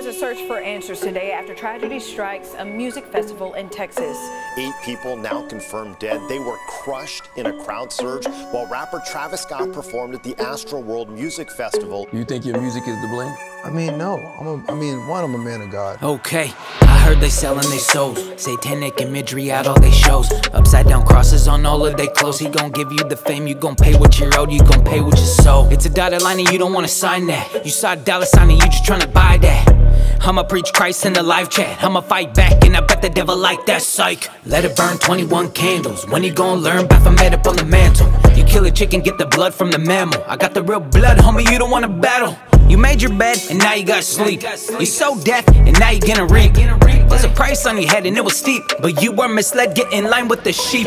There's a search for answers today after tragedy strikes a music festival in Texas. Eight people now confirmed dead. They were crushed in a crowd surge while rapper Travis Scott performed at the Astroworld Music Festival. You think your music is to blame? I mean, no. I'm a, I mean, one, I'm a man of God. Okay, I heard they selling their souls. Satanic imagery at all they shows. Upside down crosses on all of their clothes. He gon' give you the fame, you gon' pay what you're owed, you gon' pay what you sold. It's a dotted line and you don't wanna sign that. You saw a dollar sign and you just tryna buy that. I'ma preach Christ in the live chat. I'ma fight back, and I bet the devil like that psych. Let it burn 21 candles. When you gon' learn? Baphomet up on the mantle. You kill a chicken, get the blood from the mammal. I got the real blood, homie, you don't wanna battle. You made your bed, and now you got sleep. You so deaf, and now you're gonna reap. There's a price on your head, and it was steep. But you were misled, get in line with the sheep.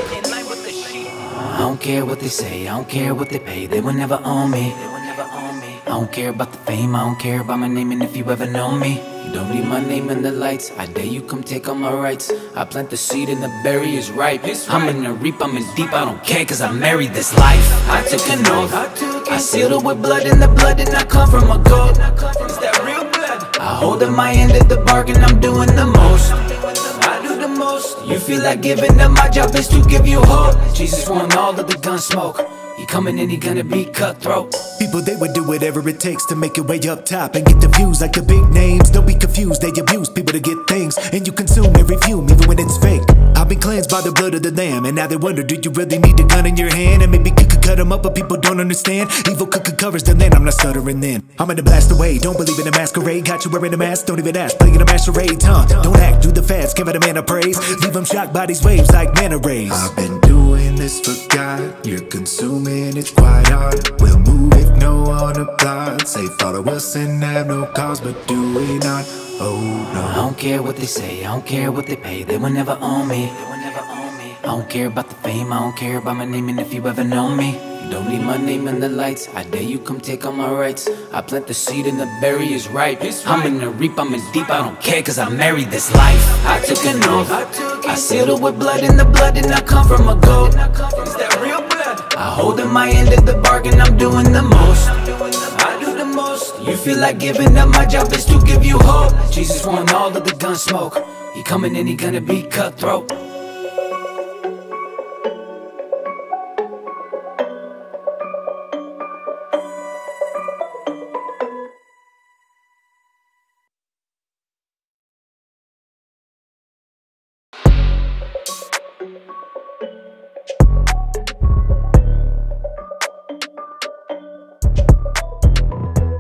I don't care what they say, I don't care what they pay, they will never own me. I don't care about the fame, I don't care about my name, and if you ever know me, don't need my name in the lights. I dare you come take all my rights. I plant the seed and the berry is ripe. I'm in the reap, I'm in deep, I don't care, cause I married this life. I took an oath, I sealed it with blood in the blood, and I come from a goat. Is that real blood? I hold up my end of the bargain, I'm doing the most. I do the most. You feel like giving up, my job is to give you hope. Jesus want all of the gun smoke. He coming and he gonna be cutthroat. People, they would do whatever it takes to make it way up top and get the views like the big names. Don't be confused, they abuse people to get things, and you consume every fume, even when it's fake. I've been cleansed by the blood of the lamb, and now they wonder, do you really need a gun in your hand? And maybe you could cut them up, but people don't understand. Evil could covers the land, I'm not stuttering then. I'm gonna blast away, don't believe in a masquerade. Got you wearing a mask, don't even ask, playing a masquerade, huh? Don't act, do the fast, give it a man a praise. Leave them shocked by these waves like manta rays. I've been doing this for God, you're consuming, it's quite hard. We'll move if no one applauds. Say follow us and have no cause, but do we not? Oh no I don't care what they say, I don't care what they pay, they will never own me. They will never own me. I don't care about the fame, I don't care about my name, and if you ever know me, you don't need my name in the lights. I dare you come take all my rights. I plant the seed and the berry is ripe. I'm in the reap, I'm in deep, I don't care, cause I married this life. I took an oath, I sealed it with blood in the blood, and I come from a goat. Is that real blood? I hold in my end of the bargain, I'm doing the most. I do the most. You feel like giving up, my job is to give you hope. Jesus want all of the gun smoke. He coming and he gonna be cutthroat.